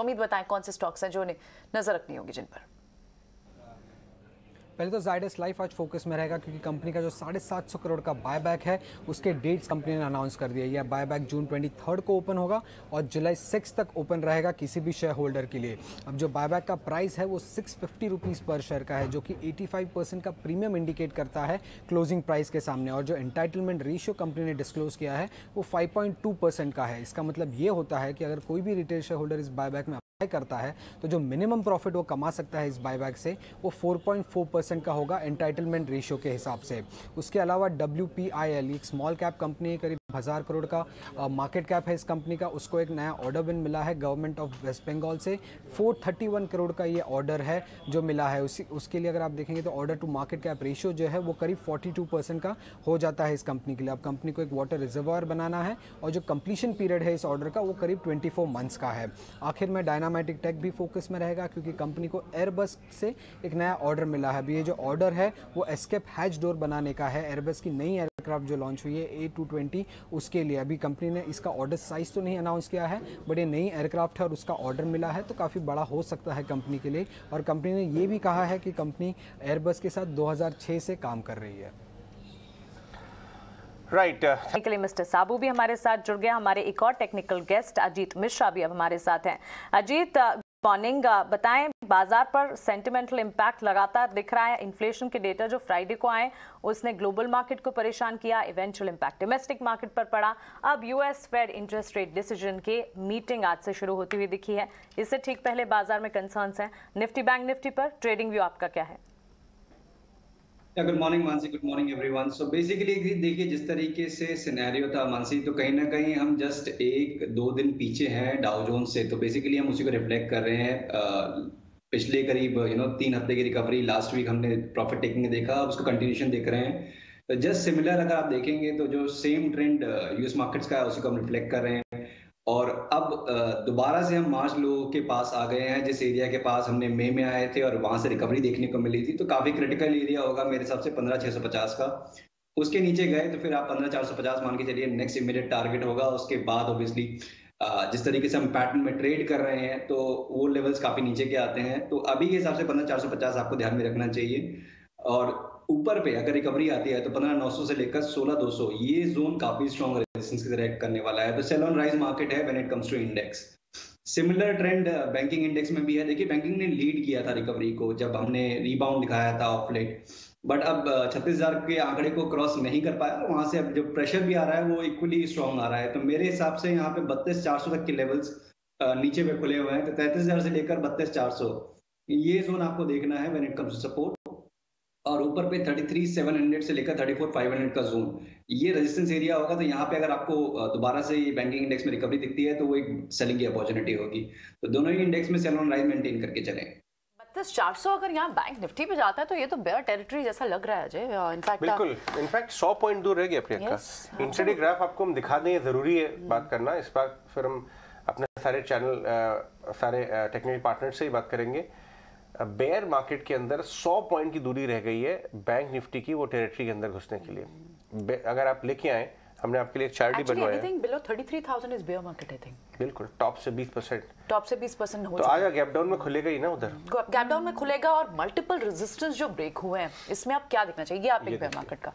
उम्मीद बताएँ कौन से स्टॉक्स हैं जो उन्हें नज़र रखनी होगी जिन पर। पहले तो जाइडस लाइफ आज फोकस में रहेगा क्योंकि कंपनी का जो साढ़े सात सौ करोड़ का बायबैक है, उसके डेट्स कंपनी ने अनाउंस कर दिया यह बायबैक जून ट्वेंटी थर्ड को ओपन होगा और जुलाई सिक्स तक ओपन रहेगा किसी भी शेयर होल्डर के लिए। अब जो बायबैक का प्राइस है, वो सिक्स फिफ्टी रुपीज़ पर शेयर का है, जो कि एटी फाइव परसेंट का प्रीमियम इंडिकेट करता है क्लोजिंग प्राइस के सामने। और जो एंटाइटलमेंट रेशियो कंपनी ने डिस्क्लोज किया है, वो फाइव पॉइंट टू परसेंट का है। इसका मतलब ये होता है कि अगर कोई भी रिटेल शेयर होल्डर इस बायबैक में करता है तो जो मिनिमम प्रॉफिट वो कमा सकता है इस बायबैक से, वो 4.4 परसेंट का होगा एंटाइटलमेंट रेशियो के हिसाब से। उसके अलावा डब्ल्यू पी आई एल एक स्मॉल कैप कंपनी करीब हज़ार करोड़ का मार्केट कैप है इस कंपनी का। उसको एक नया ऑर्डर विन मिला है गवर्नमेंट ऑफ़ वेस्ट बंगाल से। 431 करोड़ का ये ऑर्डर है जो मिला है। उसी, उसके लिए अगर आप देखेंगे तो order to market cap ratio जो है वो करीब 42 परसेंट का हो जाता है इस कंपनी के लिए। अब कंपनी को एक वाटर रिजर्वर बनाना है और जो कंप्लीशन पीरियड है इस ऑर्डर का वो करीब ट्वेंटी मंथ्स का है। आखिर में डायनामेटिक टेक भी फोकस में रहेगा क्योंकि कंपनी को एयरबस से एक नया ऑर्डर मिला है। अभी ये जो ऑर्डर है वो एस्केप हैच डोर बनाने का है। एयरबस की नई एयरक्राफ्ट जो लॉन्च हुई है ए टू ट्वेंटी उसके लिए। अभी कंपनी ने इसका ऑर्डर साइज़ तो नहीं अनाउंस किया है बट ये नई एयरक्राफ्ट है और उसका ऑर्डर मिला है तो काफ़ी बड़ा हो सकता है कंपनी के लिए। और कंपनी ने ये भी कहा है कि कंपनी एयरबस के साथ 2006 से काम कर रही है। Right right. uh, mister Sabu भी हमारे साथ जुड़ गया हमारे एक और टेक्निकल गेस्ट अजीत मिश्रा भी अब हमारे साथ हैं। अजीत मॉर्निंग बताएँ, बाज़ार पर सेंटिमेंटल इम्पैक्ट लगातार दिख रहा है। इन्फ्लेशन के डेटा जो फ्राइडे को आए, उसने ग्लोबल मार्केट को परेशान किया इवेंचुअल इम्पैक्ट डोमेस्टिक मार्केट पर पड़ा। अब US Fed interest rate decision के मीटिंग आज से शुरू होती हुई दिखी है। इससे ठीक पहले बाज़ार में कंसर्न्स हैं। निफ्टी बैंक निफ्टी पर ट्रेडिंग व्यू आपका क्या है? Good morning Mansi good morning everyone so basically देखिए, जिस तरीके से सिनेरियो था मानसी तो कहीं ना कहीं हम जस्ट एक, दो दिन पीछे हैं डाउ जोन से। तो बेसिकली हम उसी को रिफ्लेक्ट कर रहे हैं। पिछले करीब यू नो तीन हफ़्ते की रिकवरी लास्ट वीक हमने प्रॉफिट टेकिंग देखा, उसको कंटिन्यूशन देख रहे हैं। तो जस्ट सिमिलर अगर आप देखेंगे तो जो सेम ट्रेंड यूएस मार्केट्स का है, उसी को हम रिफ्लेक्ट कर रहे हैं। और अब दोबारा से हम मार्च लोगों के पास आ गए हैं। जिस एरिया के पास हमने मई में आए थे और वहाँ से रिकवरी देखने को मिली थी तो काफ़ी क्रिटिकल एरिया होगा मेरे हिसाब से पंद्रह छह सौ पचास का। उसके नीचे गए तो फिर आप पंद्रह चार सौ पचास मान के चलिए नेक्स्ट इमीडिएट टारगेट होगा। उसके बाद ऑब्वियसली जिस तरीके से हम पैटर्न में ट्रेड कर रहे हैं तो वो लेवल्स काफ़ी नीचे के आते हैं। तो अभी के हिसाब से पंद्रह चार सौ पचास आपको ध्यान में रखना चाहिए। और ऊपर पे अगर रिकवरी आती है तो पंद्रह नौ सौ से लेकर सोलह दो सौ, ये जोन काफ़ी स्ट्रॉन्ग रेजिस्टेंस की तरह करने वाला है। तो सेल ऑन राइज मार्केट है when it comes to index similar trend banking index में भी है। देखिए बैंकिंग ने लीड किया था रिकवरी को जब हमने रिबाउंड दिखाया था ऑफ़ लेट बट अब छत्तीस हज़ार के आंकड़े को क्रॉस नहीं कर पाया। वहाँ से अब जो प्रेशर भी आ रहा है, वो इक्वली स्ट्रॉन्ग आ रहा है। तो मेरे हिसाब से यहाँ पे बत्तीस चार सौ तक के लेवल्स नीचे पे खुले हुए हैं। तो तैतीस हज़ार से लेकर बत्तीस चार सौ। ये जोन आपको देखना है when it comes to support और ऊपर पे 33,700 से लेकर 34,500 का जोन ये रेजिस्टेंस एरिया होगा तो यहाँ पे अगर आपको दोबारा से ये बैंकिंग इंडेक्स में रिकवरी दिखती है तो वो एक सेलिंग की अपॉर्चुनिटी होगी। तो दोनों ही इंडेक्स में सेल ऑन राइज मेंटेन करके चले। बत्तीस चार सौ अगर यहाँ बैंक निफ्टी पे जाता है तो ये तो बेयर टेरिटरी जैसा लग रहा है अजय। इनफैक्ट बिल्कुल। इनफैक्ट सौ पॉइंट दूर रह गया प्रियंका इंस्टेडी ग्राफ आपको हम दिखा दें ज़रूरी है बात करना। इस बार फिर हम अपने सारे चैनल सारे टेक्निकल पार्टनर से ही बात करेंगे। बेयर मार्केट के अंदर 100 पॉइंट की दूरी रह गई है बैंक निफ्टी की वो टेरिटरी के अंदर घुसने के लिए। अगर आप लेके आए हमने आपके लिए एक चार्ट बनवाया। है below 33000 is bear market I think बिल्कुल टॉप से 20% टॉप से 20% हो तो आएगा गैप डाउन में खुलेगा ही ना उधर। गैप डाउन में खुलेगा और मल्टीपल रेजिस्टेंस जो ब्रेक हुए हैं इसमें आप क्या देखना चाहिए? आप एक बेयर मार्केट का।